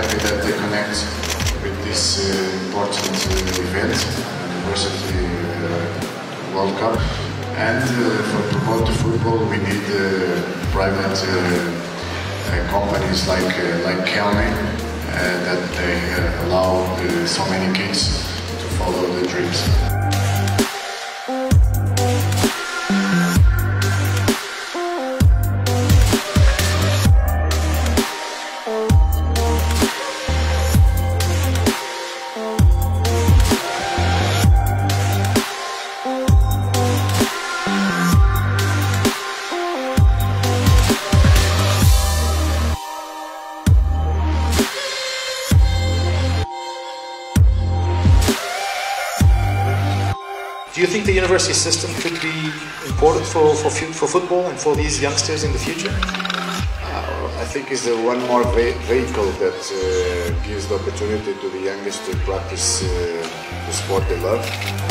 happy that they connect with this uh, important uh, event, University uh, World Cup. And for promote football, we need private companies like like Kelme that they allow so many kids to follow their dreams. Do you think the university system could be important for, for, for football and for these youngsters in the future? Uh, I think it's the one more ve vehicle that uh, gives the opportunity to the youngest to practice uh, the sport they love.